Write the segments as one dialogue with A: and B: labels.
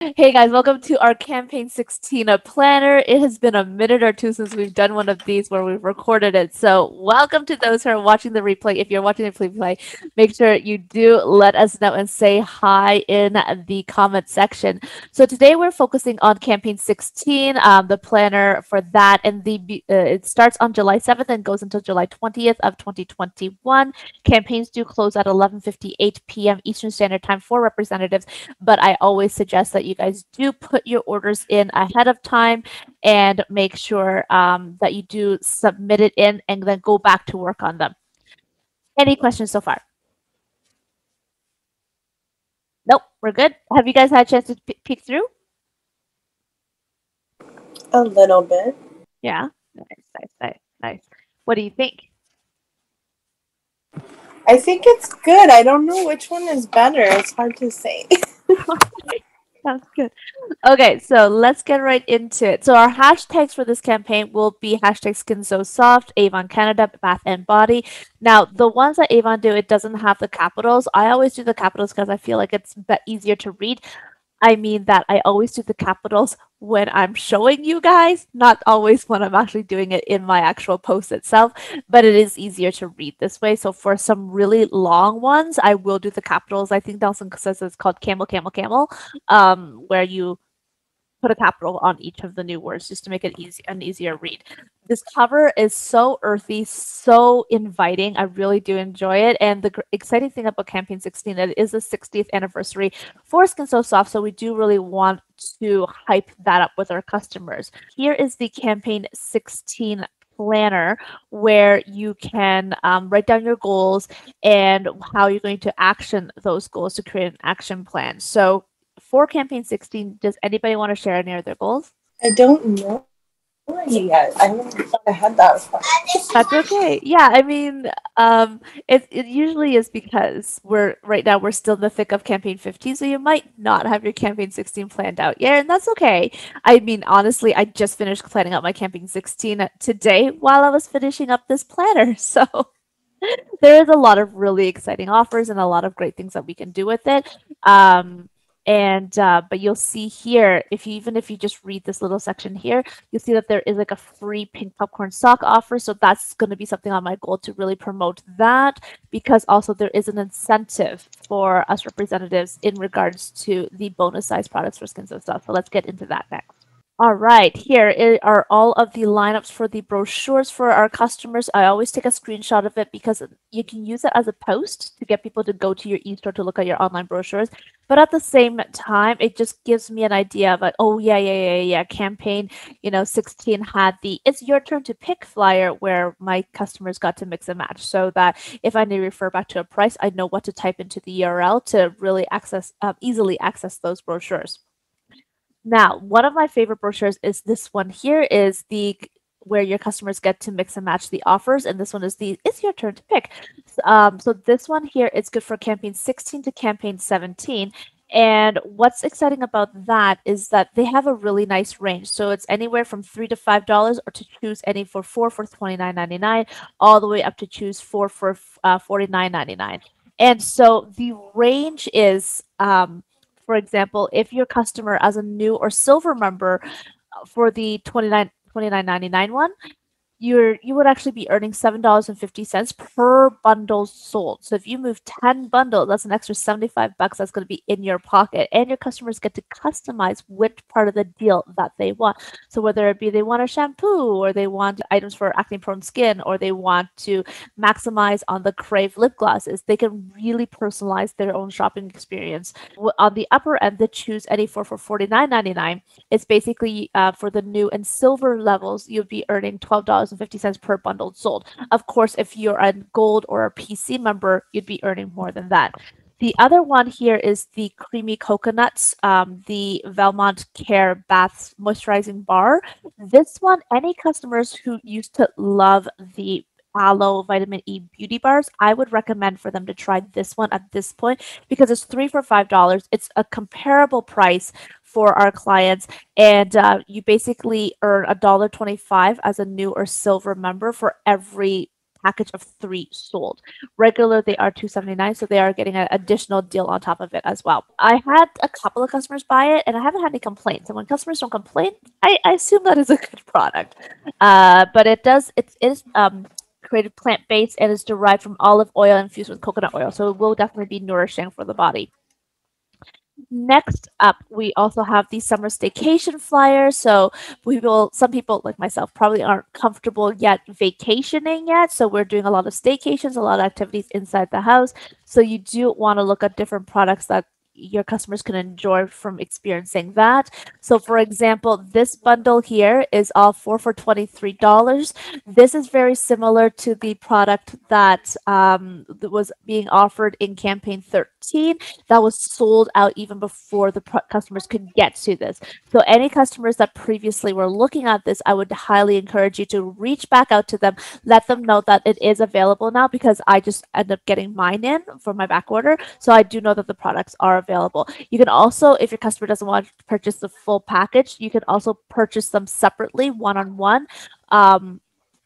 A: Hey guys, welcome to our campaign 16 a planner. It has been a minute or two since we've done one of these where we've recorded it. So, welcome to those who are watching the replay. If you're watching the replay, make sure you do let us know and say hi in the comment section. So, today we're focusing on campaign 16, um, the planner for that, and the uh, it starts on July 7th and goes until July 20th of 2021. Campaigns do close at 11:58 p.m. Eastern Standard Time for representatives, but I always suggest that you guys do put your orders in ahead of time and make sure um, that you do submit it in and then go back to work on them. Any questions so far? Nope, we're good. Have you guys had a chance to peek through?
B: A little bit.
A: Yeah. Nice, nice, nice, nice. What do you think?
B: I think it's good. I don't know which one is better. It's hard to say.
A: Sounds good. Okay, so let's get right into it. So our hashtags for this campaign will be hashtag skin so soft, Avon Canada, Bath and Body. Now, the ones that Avon do, it doesn't have the capitals. I always do the capitals because I feel like it's easier to read. I mean that I always do the capitals when I'm showing you guys, not always when I'm actually doing it in my actual post itself, but it is easier to read this way. So for some really long ones, I will do the capitals. I think Nelson says it's called camel, camel, camel, um, where you put a capital on each of the new words just to make it easy an easier read. This cover is so earthy, so inviting. I really do enjoy it. And the exciting thing about Campaign 16 it is the 60th anniversary for Skin So Soft, so we do really want to hype that up with our customers. Here is the Campaign 16 planner where you can um, write down your goals and how you're going to action those goals to create an action plan. So for campaign 16, does anybody want to share any of their goals?
B: I don't know yet. I thought I had that.
A: That's okay. Yeah, I mean, um, it it usually is because we're right now we're still in the thick of campaign 15, so you might not have your campaign 16 planned out yet, and that's okay. I mean, honestly, I just finished planning out my campaign 16 today while I was finishing up this planner, so there is a lot of really exciting offers and a lot of great things that we can do with it. Um, and uh, but you'll see here if you even if you just read this little section here you'll see that there is like a free pink popcorn sock offer. So that's going to be something on my goal to really promote that because also there is an incentive for us representatives in regards to the bonus size products for skins and stuff. So let's get into that next all right, here are all of the lineups for the brochures for our customers. I always take a screenshot of it because you can use it as a post to get people to go to your e-store to look at your online brochures. But at the same time, it just gives me an idea of like, oh yeah, yeah, yeah, yeah. Campaign, you know, 16 had the it's your turn to pick flyer where my customers got to mix and match so that if I need to refer back to a price, I know what to type into the URL to really access uh, easily access those brochures. Now, one of my favorite brochures is this one here is the where your customers get to mix and match the offers and this one is the it's your turn to pick. Um, so this one here is good for campaign 16 to campaign 17 and what's exciting about that is that they have a really nice range. So it's anywhere from three to five dollars or to choose any for four for 29.99 all the way up to choose four for uh, 49.99 and so the range is um, for example, if your customer as a new or silver member uh, for the 29 29.99 one, you're you would actually be earning seven dollars and fifty cents per bundle sold. So if you move ten bundles, that's an extra seventy five bucks that's going to be in your pocket, and your customers get to customize which part of the deal that they want. So whether it be they want a shampoo, or they want items for acne prone skin, or they want to maximize on the Crave lip glosses, they can really personalize their own shopping experience. On the upper end, they choose any four for forty nine ninety nine. It's basically uh, for the new and silver levels, you'd be earning twelve dollars $2.50 per bundle sold. Of course, if you're a gold or a PC member, you'd be earning more than that. The other one here is the creamy coconuts, um, the Velmont Care Baths Moisturizing Bar. This one, any customers who used to love the aloe vitamin E beauty bars, I would recommend for them to try this one at this point because it's three for five dollars. It's a comparable price for our clients, and uh, you basically earn a dollar twenty-five as a new or silver member for every package of three sold. Regular, they are 279 so they are getting an additional deal on top of it as well. I had a couple of customers buy it, and I haven't had any complaints. And when customers don't complain, I, I assume that is a good product. Uh, but it does, it is um, created plant based and is derived from olive oil infused with coconut oil. So it will definitely be nourishing for the body. Next up, we also have the summer staycation flyer. So we will, some people like myself probably aren't comfortable yet vacationing yet. So we're doing a lot of staycations, a lot of activities inside the house. So you do want to look at different products that your customers can enjoy from experiencing that. So for example, this bundle here is all four for $23. This is very similar to the product that, um, that was being offered in campaign 13 that was sold out even before the customers could get to this. So any customers that previously were looking at this, I would highly encourage you to reach back out to them, let them know that it is available now because I just end up getting mine in for my back order. So I do know that the products are available. You can also, if your customer doesn't want to purchase the full package, you can also purchase them separately, one on one.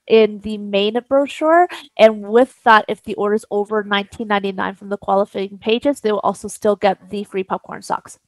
A: In the main brochure and with that if the order is over 19.99 from the qualifying pages they will also still get the free popcorn socks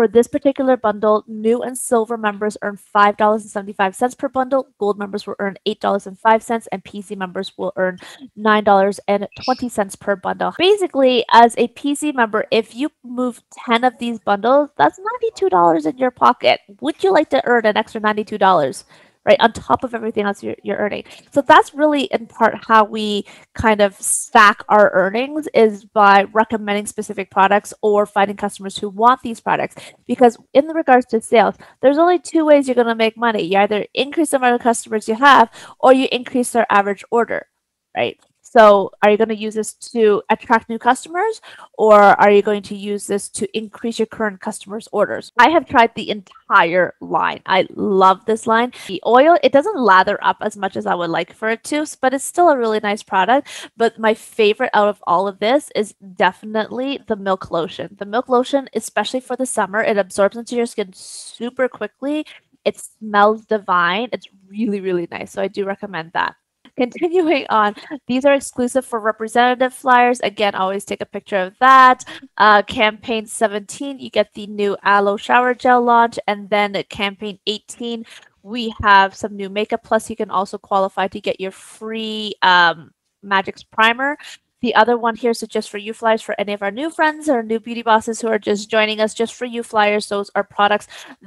A: for this particular bundle, new and silver members earn $5.75 per bundle, gold members will earn $8.05, and PC members will earn $9.20 per bundle. Basically, as a PC member, if you move 10 of these bundles, that's $92 in your pocket. Would you like to earn an extra $92? Right on top of everything else you're, you're earning. So that's really in part how we kind of stack our earnings is by recommending specific products or finding customers who want these products. Because in regards to sales there's only two ways you're going to make money. You either increase the amount of customers you have or you increase their average order right so are you going to use this to attract new customers or are you going to use this to increase your current customers' orders? I have tried the entire line. I love this line. The oil, it doesn't lather up as much as I would like for it to, but it's still a really nice product. But my favorite out of all of this is definitely the milk lotion. The milk lotion, especially for the summer, it absorbs into your skin super quickly. It smells divine. It's really, really nice. So I do recommend that. Continuing on, these are exclusive for representative flyers. Again, always take a picture of that. Uh, campaign 17, you get the new aloe shower gel launch. And then campaign 18, we have some new makeup. Plus, you can also qualify to get your free um, Magix primer. The other one here, so just for you flyers, for any of our new friends or new beauty bosses who are just joining us, just for you flyers, those are products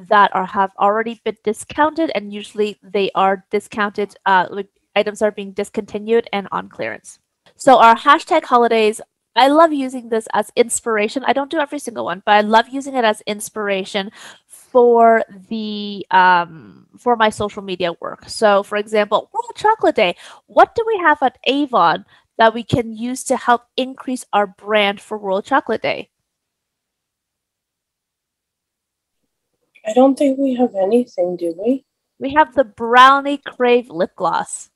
A: that are have already been discounted, and usually they are discounted. Uh, items are being discontinued and on clearance. So our hashtag holidays, I love using this as inspiration. I don't do every single one, but I love using it as inspiration for the um, for my social media work. So, for example, World Chocolate Day. What do we have at Avon that we can use to help increase our brand for World Chocolate Day?
B: I don't think we have anything, do we?
A: We have the Brownie Crave lip gloss.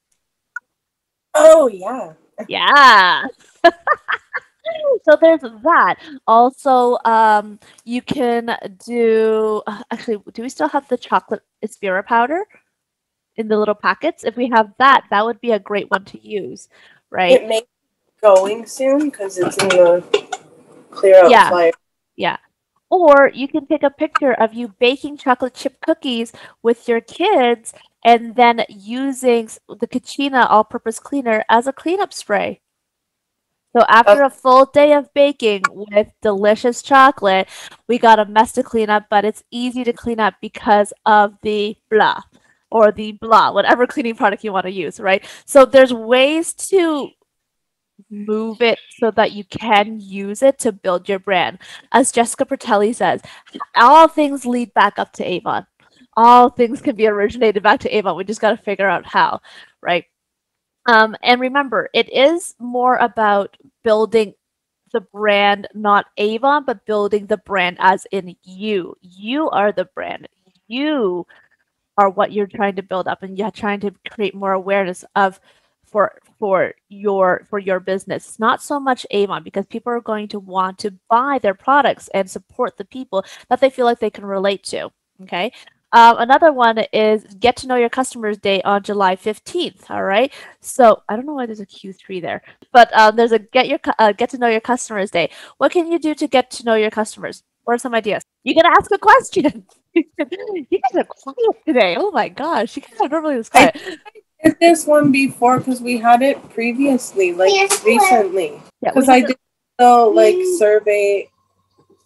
B: Oh yeah.
A: Yeah. so there's that. Also, um, you can do. Uh, actually, do we still have the chocolate Espira powder in the little packets? If we have that, that would be a great one to use, right?
B: It may be going soon because it's in the clear out
A: yeah.
B: flyer.
A: Yeah. Or you can take a picture of you baking chocolate chip cookies with your kids and then using the Kachina all purpose cleaner as a cleanup spray. So after a full day of baking with delicious chocolate, we got a mess to clean up, but it's easy to clean up because of the blah or the blah, whatever cleaning product you want to use, right? So there's ways to move it so that you can use it to build your brand. As Jessica Pertelli says, all things lead back up to Avon all things can be originated back to Avon. We just got to figure out how, right? Um, and remember, it is more about building the brand, not Avon, but building the brand as in you. You are the brand. You are what you're trying to build up, and you're trying to create more awareness of for for your for your business. Not so much Avon because people are going to want to buy their products and support the people that they feel like they can relate to. Okay. Um, another one is get to know your customers day on July 15th. All right. So I don't know why there's a Q3 there, but um, there's a get your uh, get to know your customers day. What can you do to get to know your customers? What are some ideas? You can ask a question. you guys are quiet today. Oh my gosh, you guys are normally this quiet.
B: I did this one before because we had it previously, like recently. Because
A: we
B: I
A: can-
B: did the like survey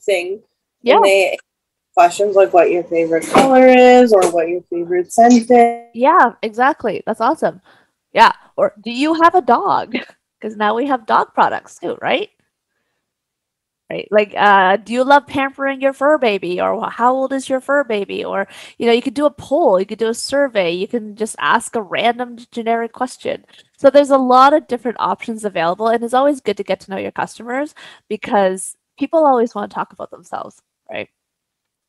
B: thing.
A: Yeah.
B: And they questions like what your favorite color is or what your favorite scent is.
A: Yeah, exactly. That's awesome. Yeah. Or do you have a dog? Because now we have dog products too, right? Right. Like, uh, do you love pampering your fur baby? Or how old is your fur baby? Or, you know, you could do a poll, you could do a survey, you can just ask a random generic question. So there's a lot of different options available, and it's always good to get to know your customers because people always want to talk about themselves, right?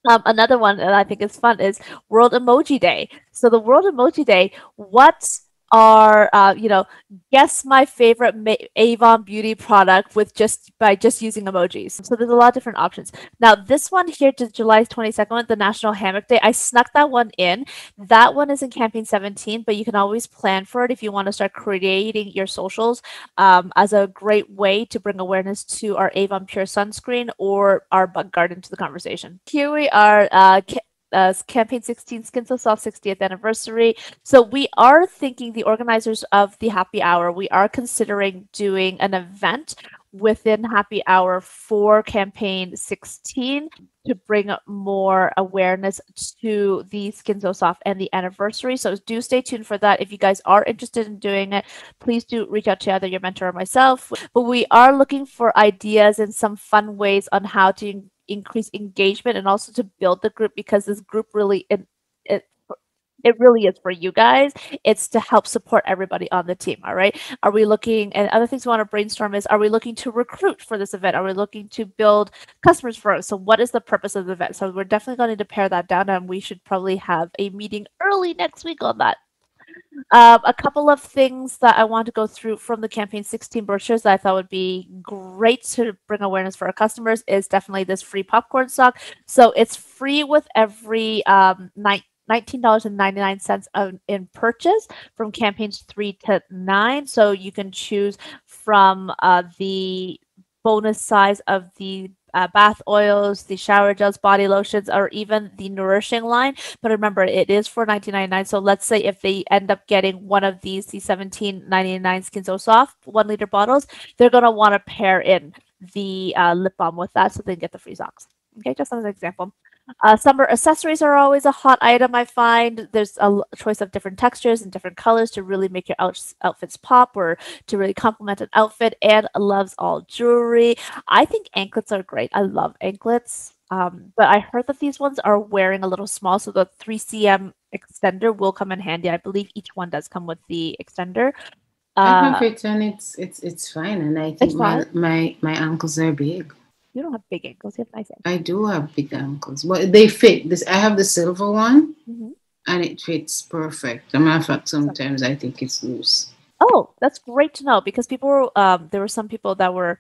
A: Um, another one that I think is fun is World Emoji Day. So the World Emoji Day, what are uh, you know guess my favorite Ma- avon beauty product with just by just using emojis. So there's a lot of different options. Now this one here to july 22nd the national hammock day i snuck that one in. That one is in campaign 17 but you can always plan for it if you want to start creating your socials um, as a great way to bring awareness to our avon pure sunscreen or our bug garden to the conversation. Here we are uh, uh, campaign 16 skin so soft 60th anniversary so we are thinking the organizers of the happy hour, we are considering doing an event within happy hour for campaign 16 to bring more awareness to the Skin So Soft and the anniversary. So do stay tuned for that. If you guys are interested in doing it, please do reach out to either your mentor or myself. But we are looking for ideas and some fun ways on how to increase engagement and also to build the group because this group really it, it it really is for you guys. It's to help support everybody on the team. All right. Are we looking and other things we want to brainstorm is are we looking to recruit for this event? Are we looking to build customers for us? So what is the purpose of the event? So we're definitely going to pare that down and we should probably have a meeting early next week on that. Um, a couple of things that I want to go through from the campaign 16 brochures that I thought would be great to bring awareness for our customers is definitely this free popcorn stock. So it's free with every um, night. $19.99 in purchase from campaigns three to nine. So you can choose from uh, the bonus size of the uh, bath oils, the shower gels, body lotions, or even the nourishing line. But remember, it is for $19.99. So let's say if they end up getting one of these, the $17.99 Skin So Soft one liter bottles, they're going to want to pair in the uh, lip balm with that so they can get the free socks. Okay, just as an example. Uh, summer accessories are always a hot item. I find there's a l- choice of different textures and different colors to really make your outs outfits pop or to really complement an outfit. And loves all jewelry. I think anklets are great. I love anklets. Um, but I heard that these ones are wearing a little small, so the 3cm extender will come in handy. I believe each one does come with the extender.
C: I
A: Uh,
C: have it and it's it's it's fine and I think my, my my ankles are big.
A: You don't have big ankles. You have nice ankles.
C: I do have big ankles, but they fit. This I have the silver one
A: Mhm.
C: and it fits perfect. As a matter of fact, sometimes I think it's loose.
A: Oh, that's great to know because people were, um, there were some people that were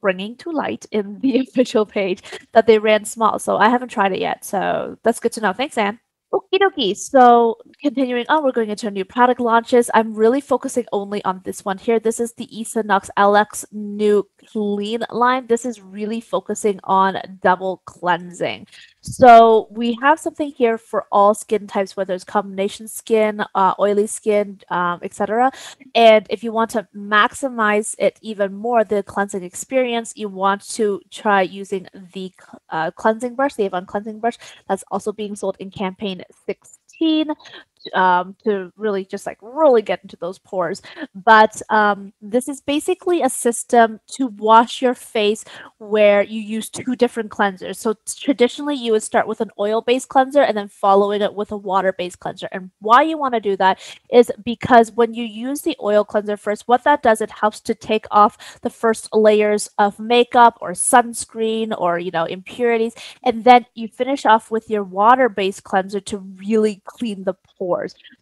A: bringing to light in the official page that they ran small. So I haven't tried it yet. So that's good to know. Thanks, Anne. Okie dokie. So continuing on, we're going into new product launches. I'm really focusing only on this one here. This is the Esonox LX new clean line. This is really focusing on double cleansing. So we have something here for all skin types, whether it's combination skin, uh, oily skin, um, etc. And if you want to maximize it even more, the cleansing experience, you want to try using the uh, cleansing brush, the Avon cleansing brush, that's also being sold in campaign 16 um, to really just like really get into those pores. But um, this is basically a system to wash your face where you use two different cleansers. So traditionally, you would start with an oil based cleanser and then following it with a water based cleanser. And why you want to do that is because when you use the oil cleanser first, what that does, it helps to take off the first layers of makeup or sunscreen or, you know, impurities. And then you finish off with your water based cleanser to really clean the pores.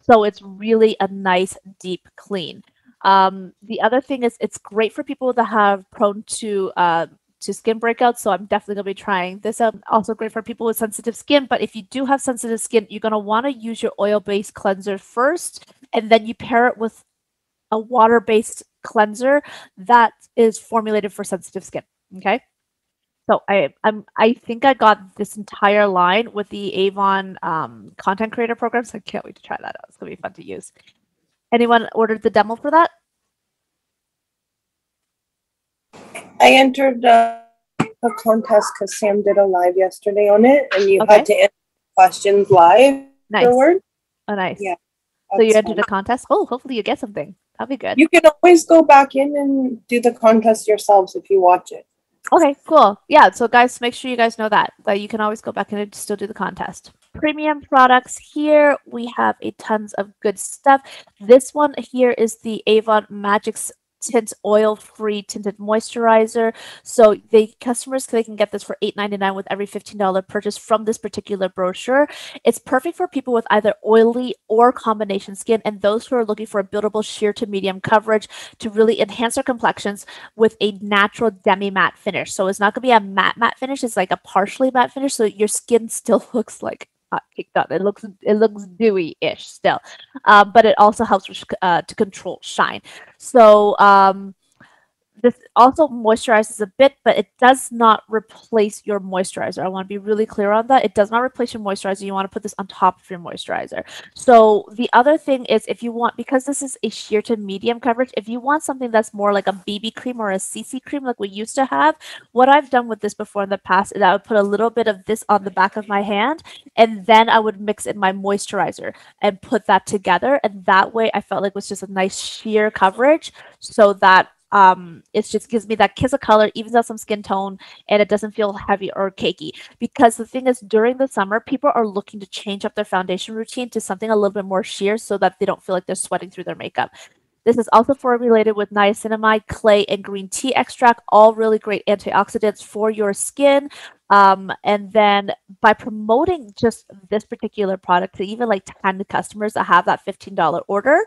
A: So it's really a nice deep clean. Um, the other thing is it's great for people that have prone to uh, to skin breakouts. So I'm definitely to be trying this out. Also great for people with sensitive skin. But if you do have sensitive skin, you're going to want to use your oil-based cleanser first, and then you pair it with a water-based cleanser that is formulated for sensitive skin. Okay. So I I'm I think I got this entire line with the Avon um, content creator program. So I can't wait to try that out. It's gonna be fun to use. Anyone ordered the demo for that?
B: I entered uh, a contest because Sam did a live yesterday on it, and you
A: Okay.
B: had to answer questions live
A: Nice.
B: afterward.
A: Oh, nice.
B: Yeah,
A: So you entered
B: fun.
A: a contest. Oh, hopefully you get something. That'd be good.
B: You can always go back in and do the contest yourselves if you watch it.
A: Okay, cool. Yeah, so guys, make sure you guys know that that you can always go back and still do the contest. Premium products here, we have a tons of good stuff. This one here is the Avon Magic's Tint Oil Free Tinted Moisturizer. So the customers they can get this for $8.99 with every $15 purchase from this particular brochure. It's perfect for people with either oily or combination skin and those who are looking for a buildable sheer to medium coverage to really enhance their complexions with a natural demi matte finish. So it's not going to be a matte matte finish. It's like a partially matte finish. So your skin still looks like hot caked on. It looks it looks dewy ish still, um, but it also helps uh, to control shine. So um, this also moisturizes a bit, but it does not replace your moisturizer. I want to be really clear on that. It does not replace your moisturizer. You want to put this on top of your moisturizer. So the other thing is if you want, because this is a sheer to medium coverage, if you want something that's more like a BB cream or a CC cream like we used to have, what I've done with this before in the past is I would put a little bit of this on the back of my hand and then I would mix in my moisturizer and put that together. And that way I felt like it was just a nice sheer coverage so that um it just gives me that kiss of color evens out some skin tone and it doesn't feel heavy or cakey because the thing is during the summer people are looking to change up their foundation routine to something a little bit more sheer so that they don't feel like they're sweating through their makeup this is also formulated with niacinamide, clay, and green tea extract, all really great antioxidants for your skin. Um, and then by promoting just this particular product to even like 10 customers that have that $15 order,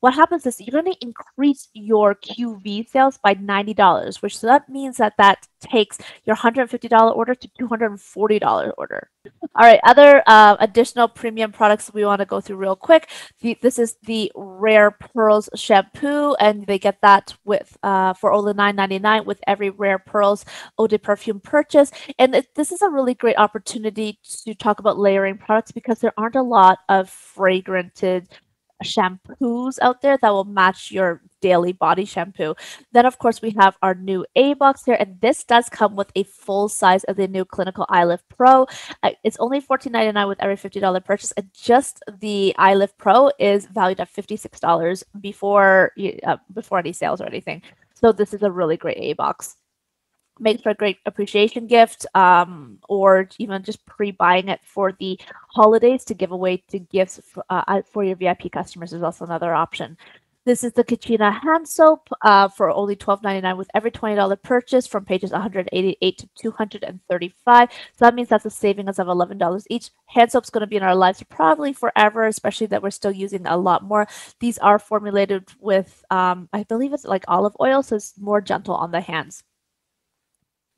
A: what happens is you're going to increase your QV sales by $90, which so that means that that takes your $150 order to $240 order. All right, other uh, additional premium products we want to go through real quick. The, this is the Rare Pearls shampoo, and they get that with uh, for only $9.99 with every Rare Pearls Eau de Perfume purchase. And it, this is a really great opportunity to talk about layering products because there aren't a lot of fragranted shampoos out there that will match your daily body shampoo. Then, of course, we have our new A box here, and this does come with a full size of the new Clinical Eye Lift Pro. Uh, it's only $14.99 with every $50 purchase, and just the Eye Lift Pro is valued at $56 before uh, before any sales or anything. So this is a really great A box makes for a great appreciation gift um, or even just pre-buying it for the holidays to give away to gifts for, uh, for your vip customers is also another option this is the Kachina hand soap uh, for only $12.99 with every $20 purchase from pages 188 to 235. So that means that's a savings of $11 each. Hand soap's going to be in our lives probably forever, especially that we're still using a lot more. These are formulated with, um, I believe it's like olive oil, so it's more gentle on the hands.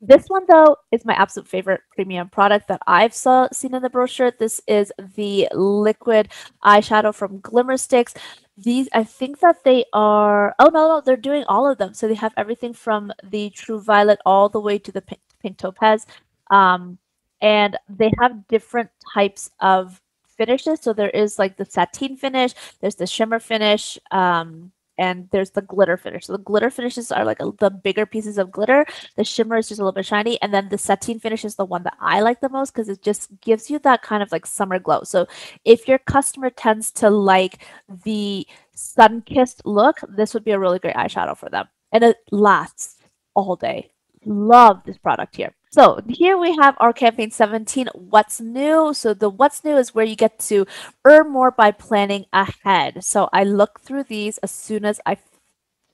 A: This one, though, is my absolute favorite premium product that I've saw, seen in the brochure. This is the liquid eyeshadow from Glimmer Sticks. These, I think that they are, oh, no, no, they're doing all of them. So they have everything from the True Violet all the way to the Pink, pink Topaz. Um, and they have different types of finishes. So there is like the sateen finish, there's the shimmer finish, um, and there's the glitter finish. So the glitter finishes are like a, the bigger pieces of glitter. The shimmer is just a little bit shiny, and then the sateen finish is the one that I like the most because it just gives you that kind of like summer glow. So if your customer tends to like the sun-kissed look, this would be a really great eyeshadow for them, and it lasts all day. Love this product here. So here we have our campaign 17, what's new? So the what's new is where you get to earn more by planning ahead. So I look through these as soon as I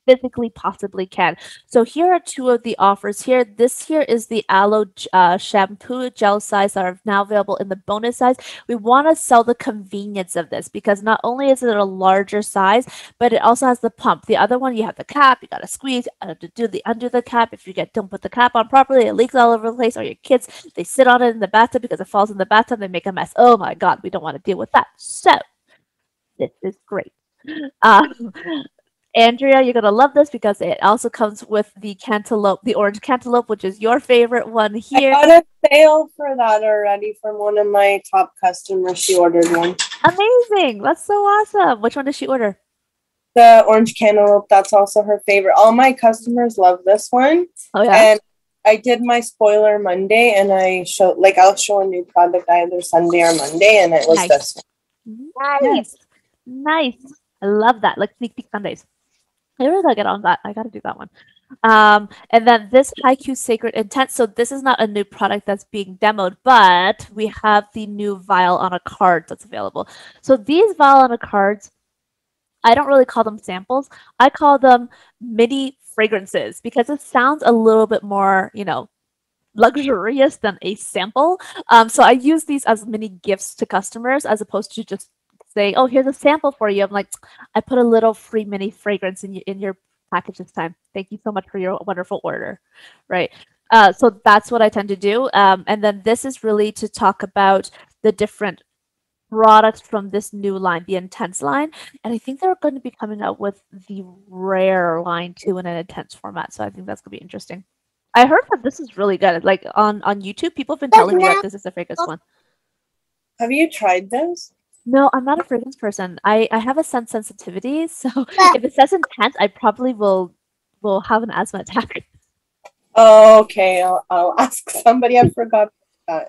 A: physically possibly can. So here are two of the offers here. This here is the aloe uh, shampoo gel size that are now available in the bonus size. We want to sell the convenience of this because not only is it a larger size, but it also has the pump. The other one, you have the cap, you got to squeeze, uh, to do the under the cap. If you get don't put the cap on properly, it leaks all over the place. Or your kids, they sit on it in the bathtub because it falls in the bathtub, they make a mess. Oh my God, we don't want to deal with that. So this is great. Um, Andrea, you're gonna love this because it also comes with the cantaloupe, the orange cantaloupe, which is your favorite one here.
B: I got a sale for that already from one of my top customers. She ordered one.
A: Amazing! That's so awesome. Which one did she order?
B: The orange cantaloupe. That's also her favorite. All my customers love this one.
A: Oh yeah.
B: And I did my spoiler Monday, and I show like I'll show a new product either Sunday or Monday, and it was
A: Nice.
B: this.
A: Nice.
B: Yes.
A: Nice. I love that. Like sneak peek Sundays. I really gotta get on that. I gotta do that one. Um, and then this Haiku Sacred Intent. So this is not a new product that's being demoed, but we have the new vial on a card that's available. So these vial on a cards, I don't really call them samples. I call them mini fragrances because it sounds a little bit more, you know, luxurious than a sample. Um, so I use these as mini gifts to customers as opposed to just saying, "Oh, here's a sample for you." I'm like, I put a little free mini fragrance in your in your package this time. Thank you so much for your wonderful order, right? Uh, so that's what I tend to do. Um, and then this is really to talk about the different products from this new line, the Intense line. And I think they're going to be coming out with the Rare line too in an Intense format. So I think that's going to be interesting. I heard that this is really good. Like on on YouTube, people have been telling me that this is the fragrance one.
B: Have you tried this?
A: No, I'm not a fragrance person. I I have a scent sensitivity, so if it says intense, I probably will will have an asthma attack.
B: Okay. I'll, I'll ask somebody. I forgot that.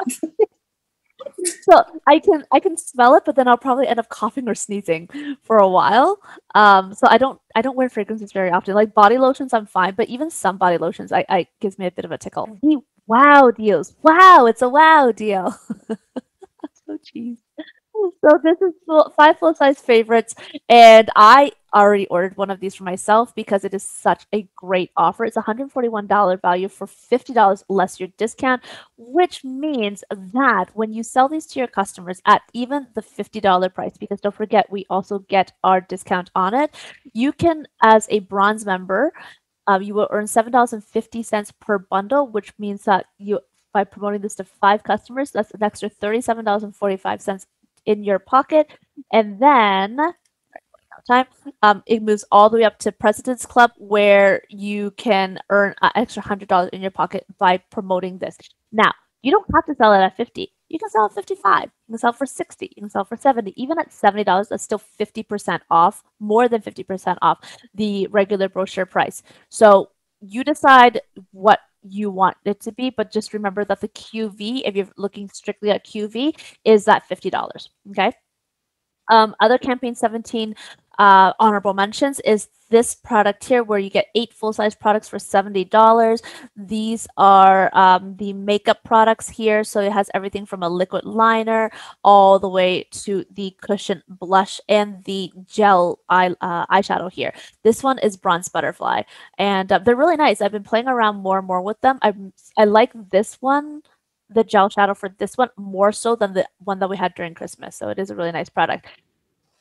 A: So I can I can smell it, but then I'll probably end up coughing or sneezing for a while. Um, so I don't I don't wear fragrances very often. Like body lotions, I'm fine, but even some body lotions, I, I gives me a bit of a tickle. Wow deals. Wow, it's a wow deal. so cheese. So this is five full size favorites, and I already ordered one of these for myself because it is such a great offer. It's $141 value for $50 less your discount, which means that when you sell these to your customers at even the $50 price, because don't forget, we also get our discount on it, you can, as a bronze member, um, you will earn $7.50 per bundle, which means that you by promoting this to five customers, that's an extra $37.45 in your pocket. And then time, um, it moves all the way up to President's Club, where you can earn an extra hundred dollars in your pocket by promoting this. Now, you don't have to sell it at fifty. You can sell at fifty-five. You can sell for sixty. You can sell for seventy. Even at seventy dollars, that's still fifty percent off, more than fifty percent off the regular brochure price. So you decide what you want it to be, but just remember that the QV, if you're looking strictly at QV, is that $50. Okay. Um, other campaign 17 uh, honorable mentions is this product here where you get eight full-size products for $70 these are um, the makeup products here. So it has everything from a liquid liner all the way to the cushion blush and the gel eye, uh, eyeshadow here. This one is bronze butterfly and uh, they're really nice. I've been playing around more and more with them. I i like this one the gel shadow for this one more so than the one that we had during christmas. So it is a really nice product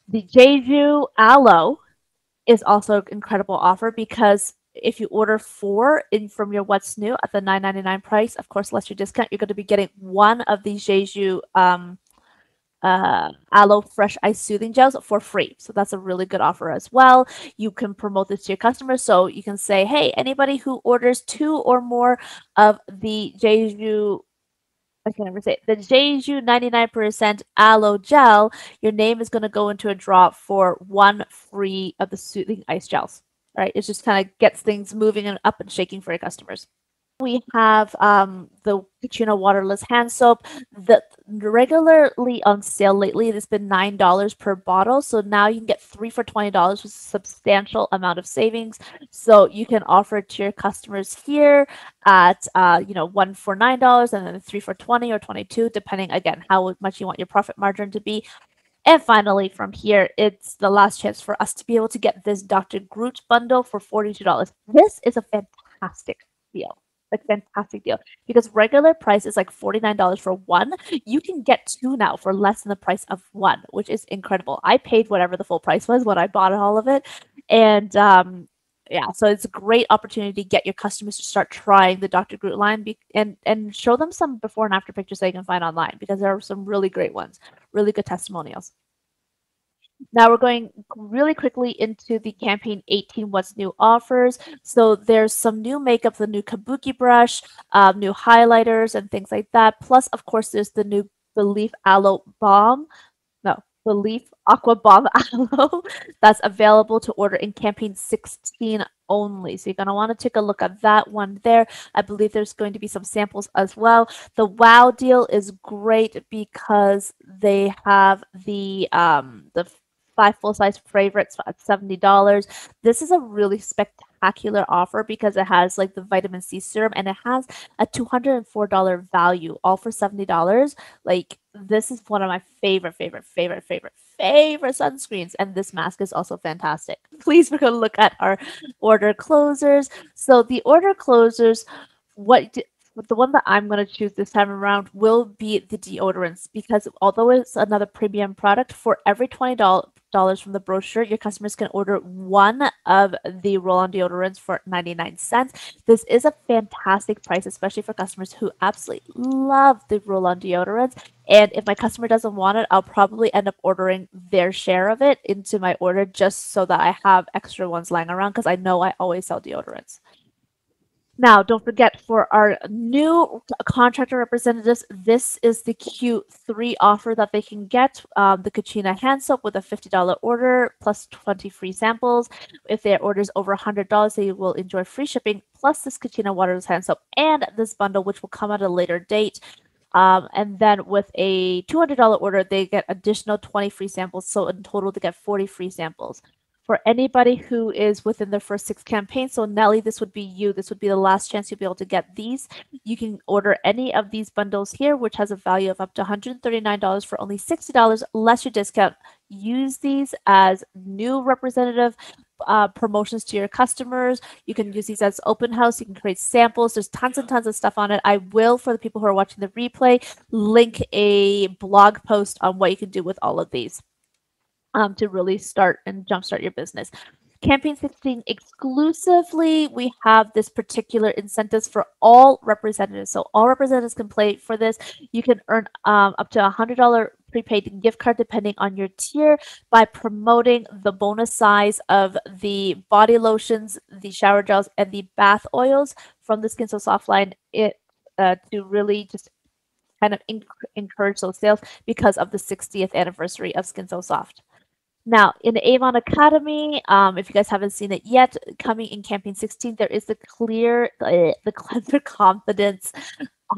A: the Jeju Aloe is also an incredible offer because if you order four in from your What's New at the nine ninety nine price, of course, less your discount, you're going to be getting one of these Jeju um, uh, Aloe Fresh Ice Soothing Gels for free. So that's a really good offer as well. You can promote this to your customers. So you can say, hey, anybody who orders two or more of the Jeju I can never say it. The Jeju 99% aloe gel, your name is going to go into a draw for one free of the soothing ice gels. Right? It just kind of gets things moving and up and shaking for your customers. We have um, the Katrina waterless hand soap that regularly on sale lately. It's been nine dollars per bottle, so now you can get three for twenty dollars with a substantial amount of savings. So you can offer it to your customers here at uh, you know one for nine dollars and then three for twenty or twenty two, depending again how much you want your profit margin to be. And finally, from here, it's the last chance for us to be able to get this Dr. Groot bundle for $42. This is a fantastic deal. Like fantastic deal because regular price is like $49 for one. You can get two now for less than the price of one, which is incredible. I paid whatever the full price was when I bought all of it. And um, yeah, so it's a great opportunity to get your customers to start trying the Dr. Groot line be- and and show them some before and after pictures they can find online because there are some really great ones, really good testimonials. Now we're going really quickly into the campaign 18 What's New offers. So there's some new makeup, the new Kabuki brush, um, new highlighters, and things like that. Plus, of course, there's the new Belief Aloe Balm. No, Belief Aqua Bomb Aloe that's available to order in campaign 16 only. So you're going to want to take a look at that one there. I believe there's going to be some samples as well. The WoW deal is great because they have the um the five full size favorites at $70. This is a really spectacular offer because it has like the vitamin C serum and it has a $204 value all for $70. Like this is one of my favorite, favorite, favorite, favorite, favorite sunscreens. And this mask is also fantastic. Please we're gonna look at our order closers. So the order closers, what the one that I'm going to choose this time around will be the deodorants because although it's another premium product, for every $20 from the brochure, your customers can order one of the roll on deodorants for 99 cents. This is a fantastic price, especially for customers who absolutely love the roll on deodorants. And if my customer doesn't want it, I'll probably end up ordering their share of it into my order just so that I have extra ones lying around because I know I always sell deodorants. Now, don't forget for our new contractor representatives, this is the Q3 offer that they can get um, the Kachina hand soap with a $50 order plus 20 free samples. If their order is over $100, they will enjoy free shipping plus this Kachina waterless hand soap and this bundle, which will come at a later date. Um, and then with a $200 order, they get additional 20 free samples. So in total, they get 40 free samples for anybody who is within the first six campaigns. So Nelly, this would be you. This would be the last chance you'll be able to get these. You can order any of these bundles here, which has a value of up to $139 for only $60 less your discount. Use these as new representative uh, promotions to your customers. You can use these as open house. You can create samples. There's tons and tons of stuff on it. I will, for the people who are watching the replay, link a blog post on what you can do with all of these um, to really start and jumpstart your business. Campaign 16 exclusively, we have this particular incentives for all representatives. So all representatives can play for this. You can earn um, up to a $100 prepaid gift card depending on your tier by promoting the bonus size of the body lotions, the shower gels, and the bath oils from the Skin So Soft line it, uh, to really just kind of enc- encourage those sales because of the 60th anniversary of Skin So Soft. Now, in the Avon Academy, um, if you guys haven't seen it yet, coming in campaign 16, there is the clear, the cleanser confidence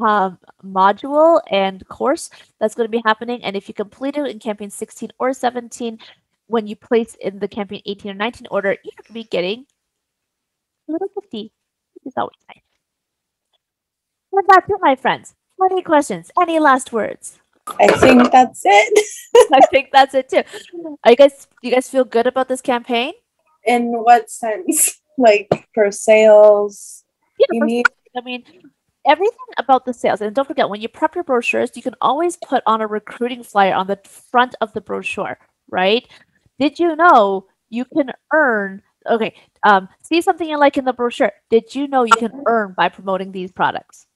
A: um, module and course that's going to be happening. And if you complete it in campaign 16 or 17, when you place in the campaign 18 or 19 order, you could be getting a little 50, which is always nice. And that's it, my friends. Any questions? Any last words?
B: I think that's it.
A: I think that's it too. Are you guys do you guys feel good about this campaign?
B: In what sense? Like for sales?
A: Yeah,
B: you mean
A: I mean, everything about the sales. And don't forget, when you prep your brochures, you can always put on a recruiting flyer on the front of the brochure, right? Did you know you can earn? Okay, um, see something you like in the brochure. Did you know you can earn by promoting these products?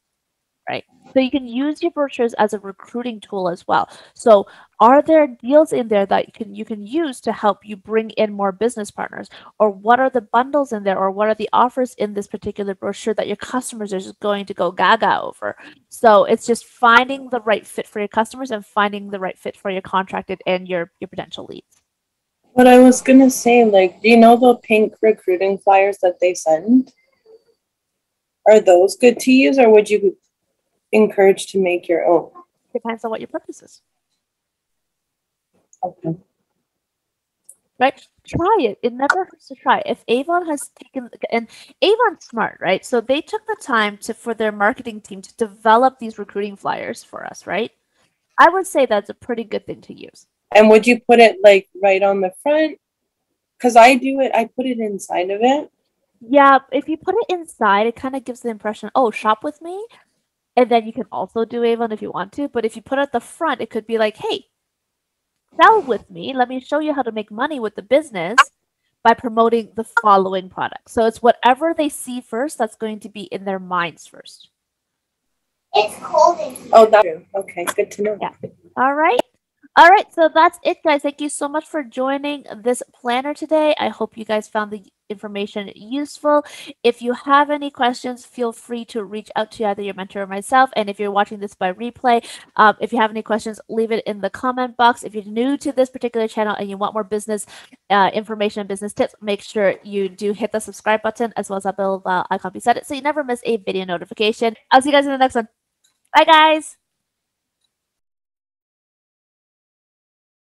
A: Right. So you can use your brochures as a recruiting tool as well. So are there deals in there that you can you can use to help you bring in more business partners? Or what are the bundles in there or what are the offers in this particular brochure that your customers are just going to go gaga over? So it's just finding the right fit for your customers and finding the right fit for your contracted and your your potential leads.
B: what I was gonna say, like, do you know the pink recruiting flyers that they send? Are those good to use or would you encourage to make your own?
A: Depends on what your purpose is.
B: Okay.
A: right? Try it. It never hurts to try. If Avon has taken and Avon's smart, right? So they took the time to for their marketing team to develop these recruiting flyers for us, right? I would say that's a pretty good thing to use.
B: And would you put it like right on the front? Because I do it, I put it inside of it.
A: Yeah, if you put it inside, it kind of gives the impression, oh, shop with me. And then you can also do Avon if you want to. But if you put it at the front, it could be like, hey, sell with me. Let me show you how to make money with the business by promoting the following product. So it's whatever they see first that's going to be in their minds first.
D: It's cold in here.
B: Oh, that's true. Okay, good to know.
A: Yeah. All right. All right, so that's it, guys. Thank you so much for joining this planner today. I hope you guys found the information useful. If you have any questions, feel free to reach out to either your mentor or myself. And if you're watching this by replay, um, if you have any questions, leave it in the comment box. If you're new to this particular channel and you want more business uh, information and business tips, make sure you do hit the subscribe button as well as that bell uh, icon beside it so you never miss a video notification. I'll see you guys in the next one. Bye, guys.